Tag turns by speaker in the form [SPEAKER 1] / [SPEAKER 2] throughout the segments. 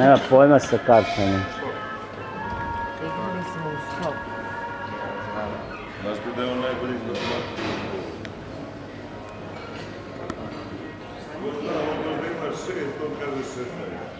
[SPEAKER 1] nema pojma sa kartama.
[SPEAKER 2] Igrali smo u sob.
[SPEAKER 3] Znaš ti da je on najbolji? Možda možda imaš šest, on kaže šesnaest.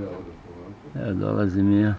[SPEAKER 3] Ja ovdje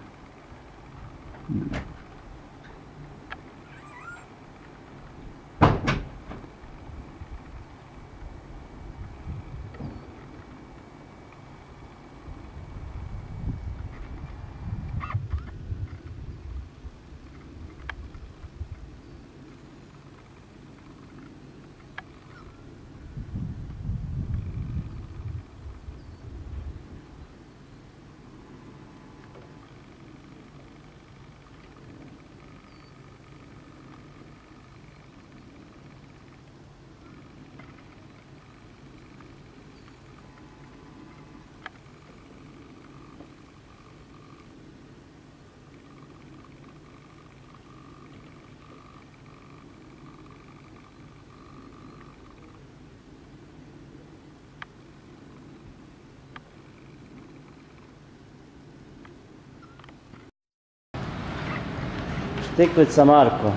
[SPEAKER 1] Štiklica Marko,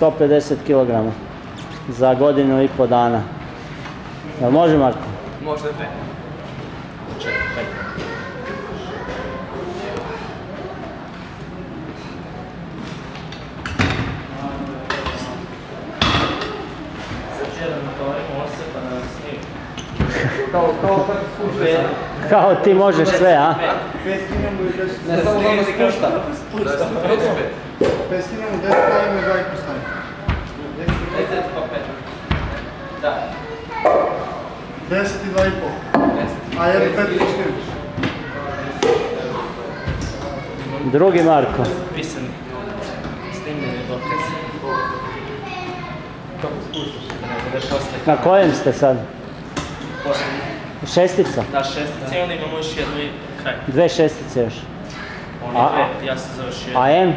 [SPEAKER 1] 150 kg za godinu i po dana. Jel može Marko?
[SPEAKER 4] Možda ne. Pa. Kao,
[SPEAKER 1] ti možeš sve, a?
[SPEAKER 4] Ne samo da nas spušta. Spušta.
[SPEAKER 5] 5 skinemo 10 stavimo i 2 i postavimo.
[SPEAKER 4] 10 pa 5. Da.
[SPEAKER 5] 10 i 2 i pol.
[SPEAKER 4] 10.
[SPEAKER 5] A jedno 5 i skineš.
[SPEAKER 1] Drugi Marko.
[SPEAKER 4] Pisan. Snimljen je dokaz. Kako spuštaš? Da ne posle.
[SPEAKER 1] Na kojem ste sad?
[SPEAKER 4] Posle.
[SPEAKER 1] Šestica?
[SPEAKER 4] Da, šestica i onda imamo još jednu i kraj.
[SPEAKER 1] Dve šestice još.
[SPEAKER 4] On
[SPEAKER 1] A-
[SPEAKER 4] je pet, ja sam završio.
[SPEAKER 1] A M?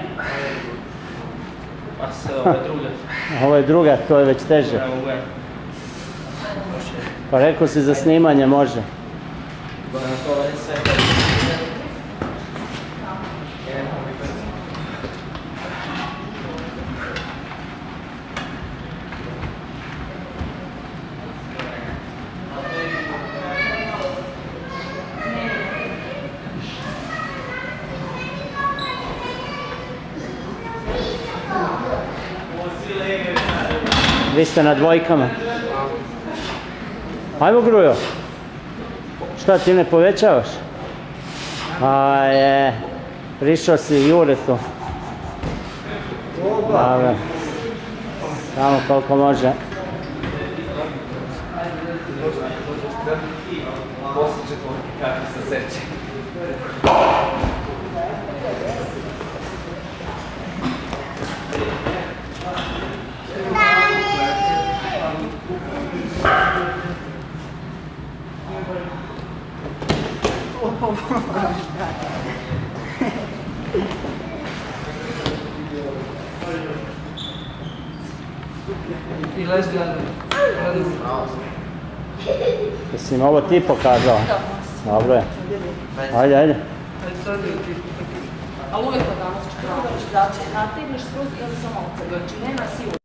[SPEAKER 4] A sve ove druge.
[SPEAKER 1] Ovo je druga, to je već teže. Pa rekao si za snimanje može.
[SPEAKER 4] Na to je sve. Jedan, ovaj prvi.
[SPEAKER 1] Vi ste na dvojkama. Ajmo Grujo. Šta ti ne povećavaš? A je, prišao si Jure tu. Dobro. Samo koliko može.
[SPEAKER 4] I lesbijan.
[SPEAKER 1] Jesi im ovo ti pokazao? Dobro je. Ajde, ajde.
[SPEAKER 2] Ali uvijek danas ću proći. Znači, nategneš skroz i onda samo ovce. Znači, nema silu.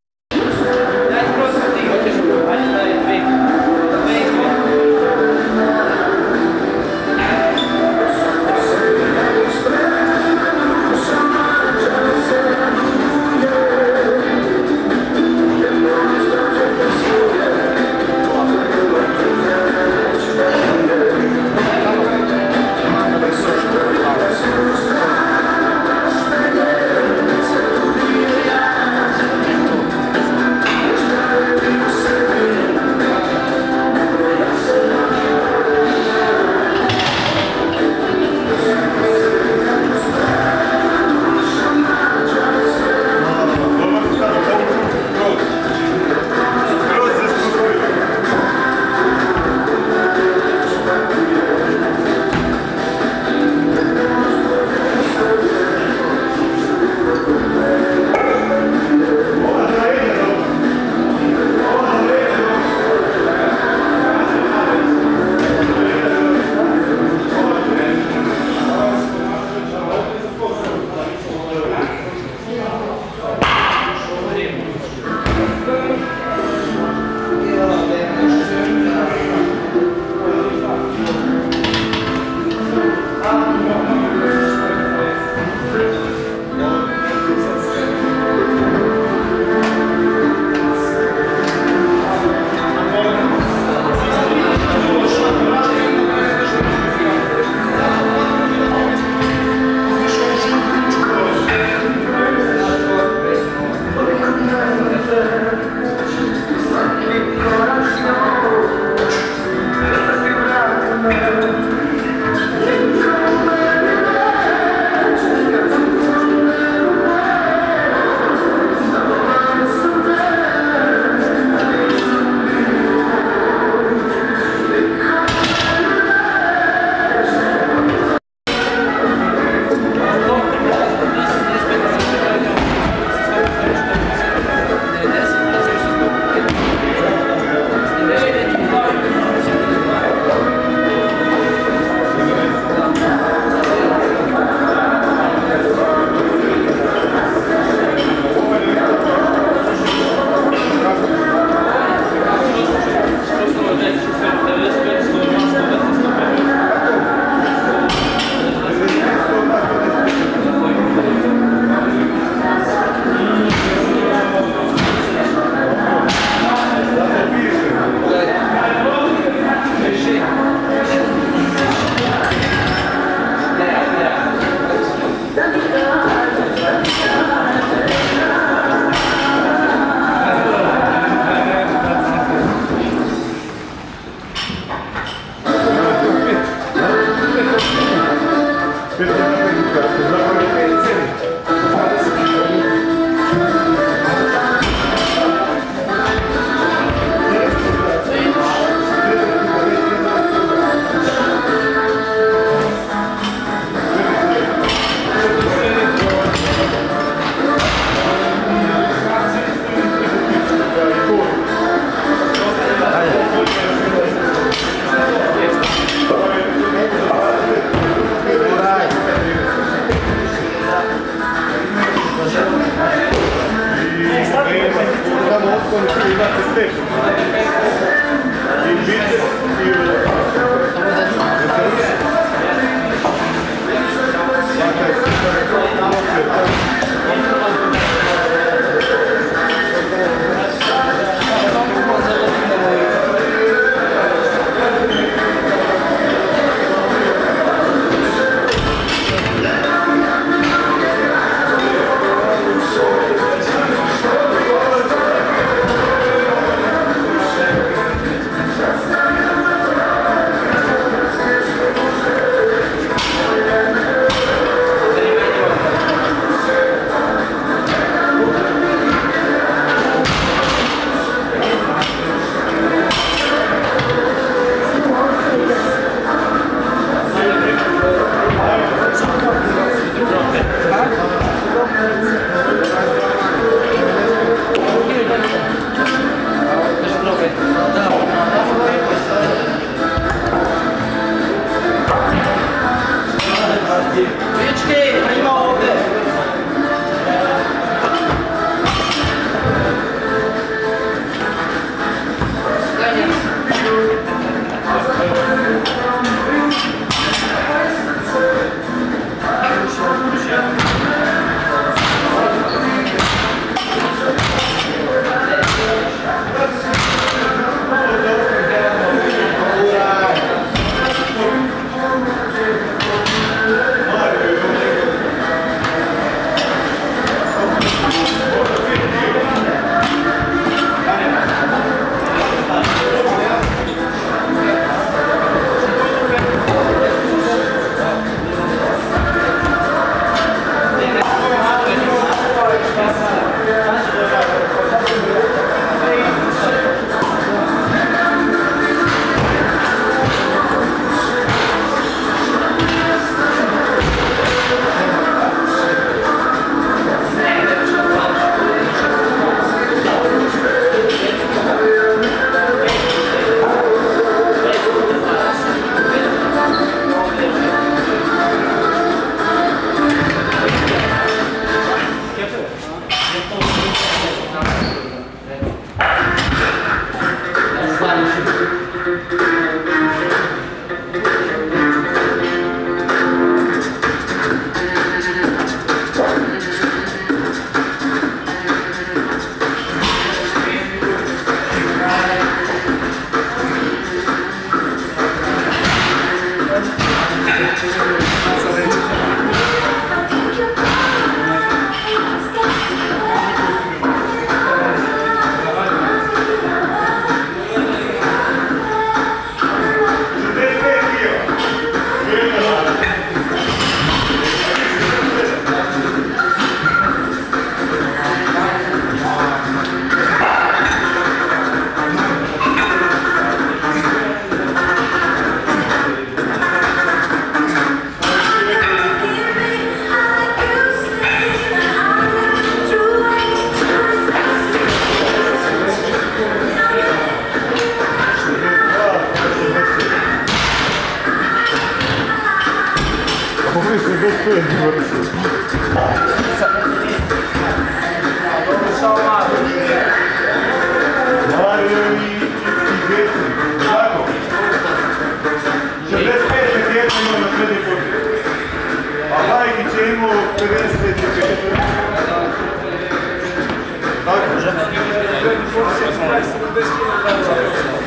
[SPEAKER 2] Gracias.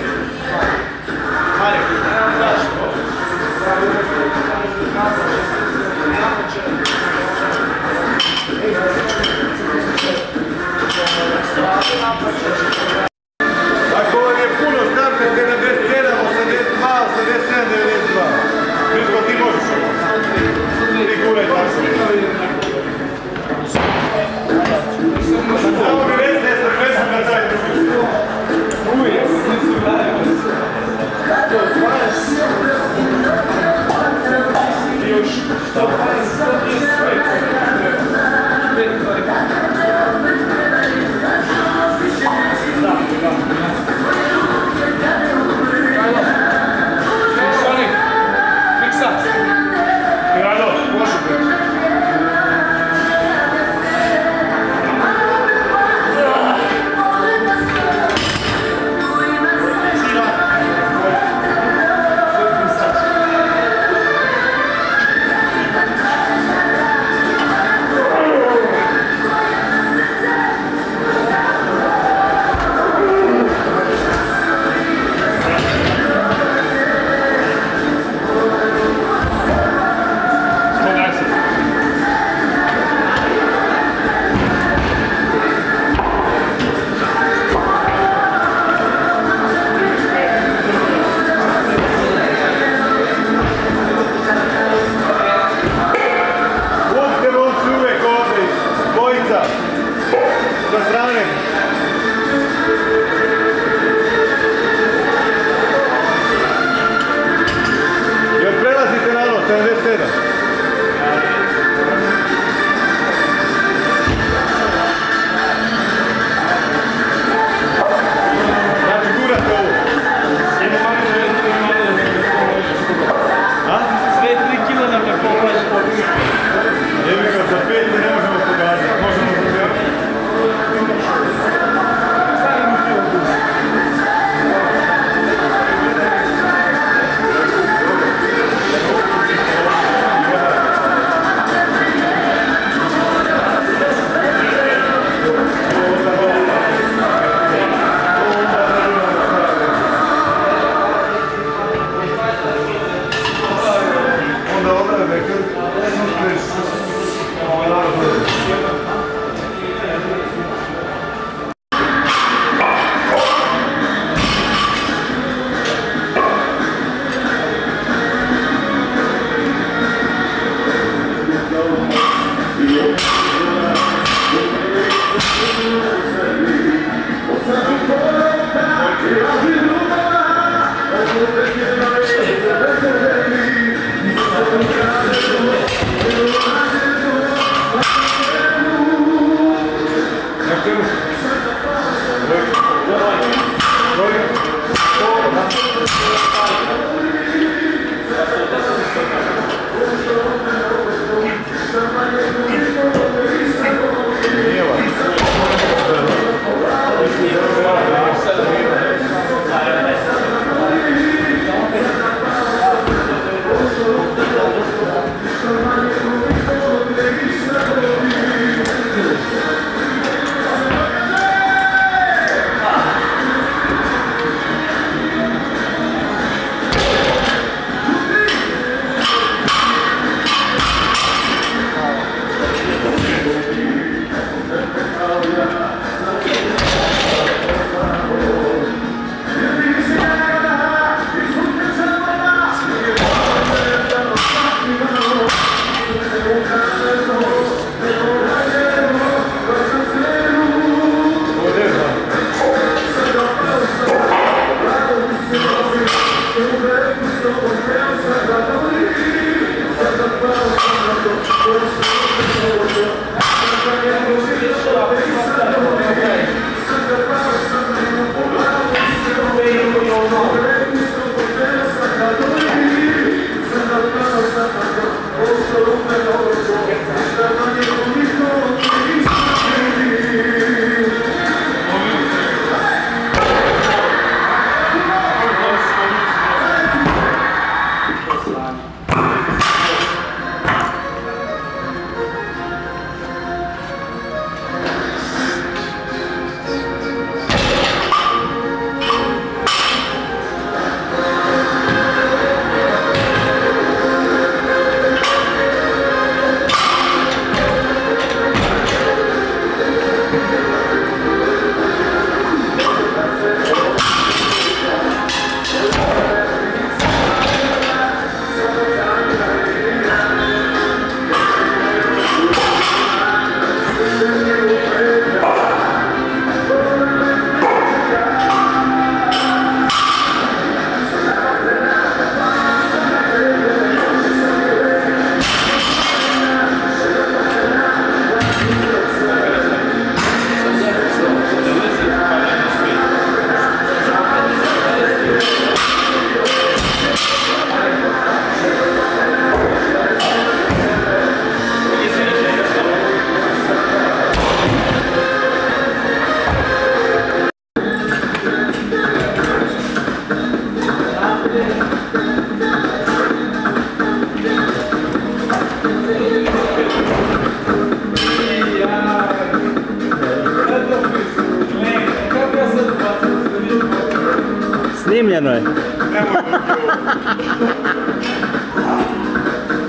[SPEAKER 1] Snimljeno je.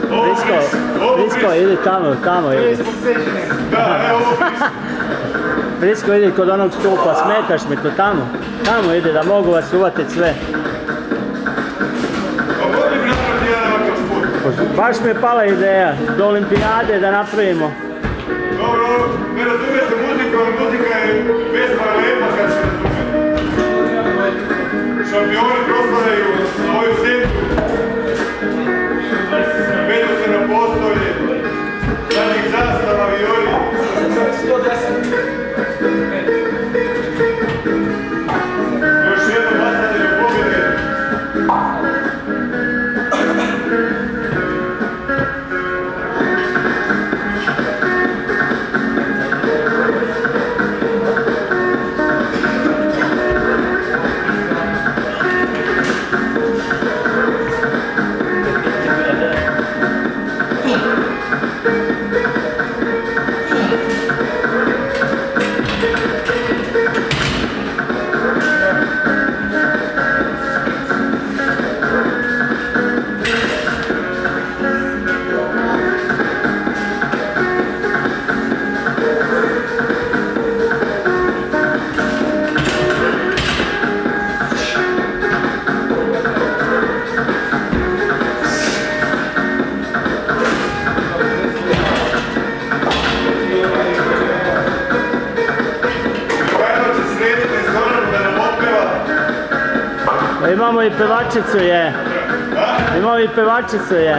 [SPEAKER 1] Frisko, Frisko, idi tamo, tamo idi.
[SPEAKER 2] Da, evo ovo piše.
[SPEAKER 1] Frisko, idi kod onog stupa, smetaš mi to tamo. Tamo ide, da mogu vas uvatit sve.
[SPEAKER 2] Pa.
[SPEAKER 1] Baš mi je pala ideja, do olimpijade da napravimo.
[SPEAKER 2] Dobro, ne
[SPEAKER 4] pevačicu je. Imamo i pevačicu je.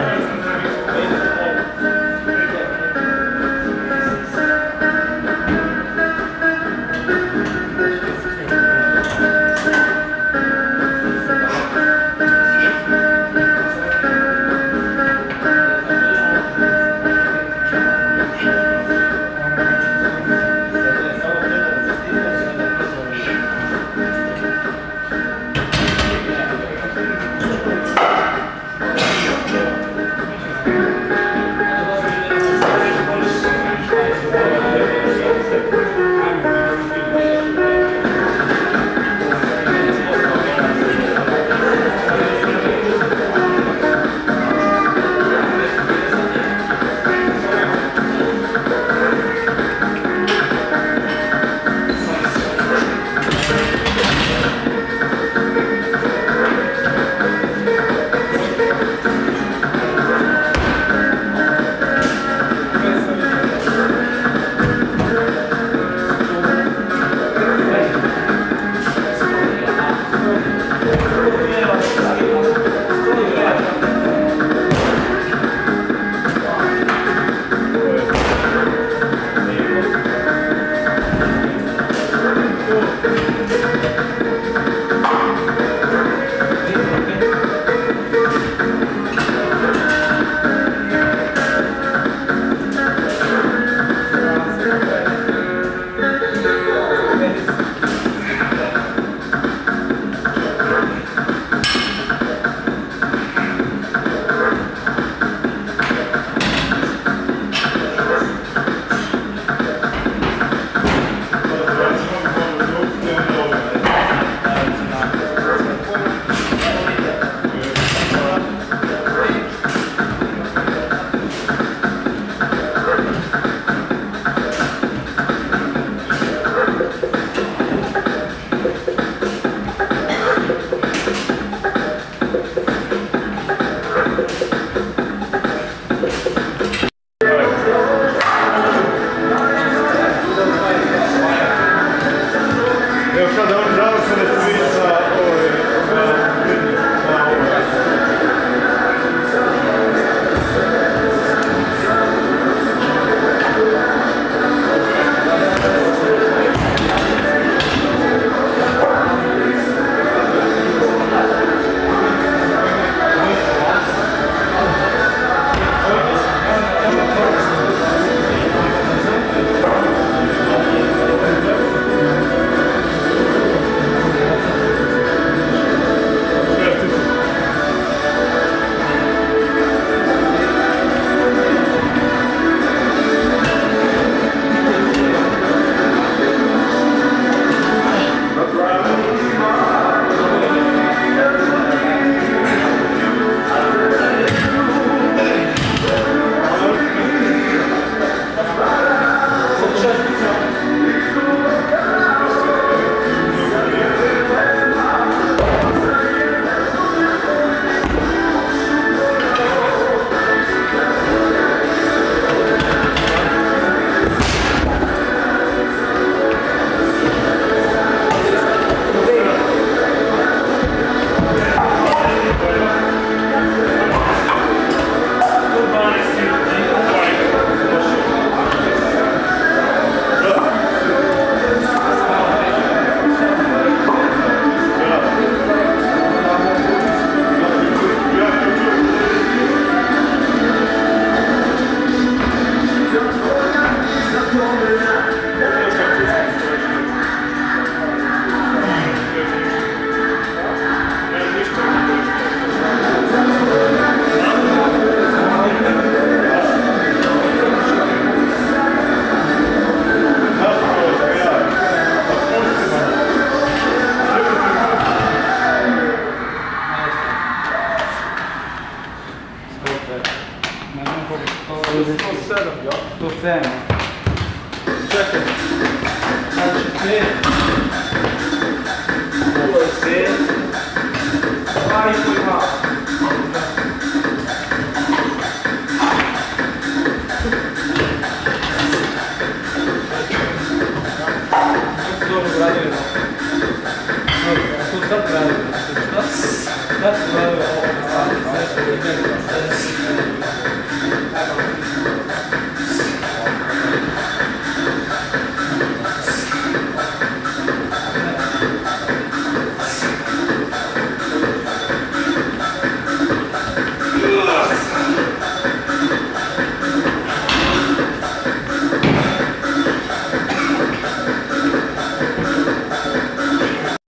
[SPEAKER 5] Ne znam koliko, 107, ja? 107. Čekaj. Znači, pet. Ovo je pet. Dva i po dva. Kako si dobro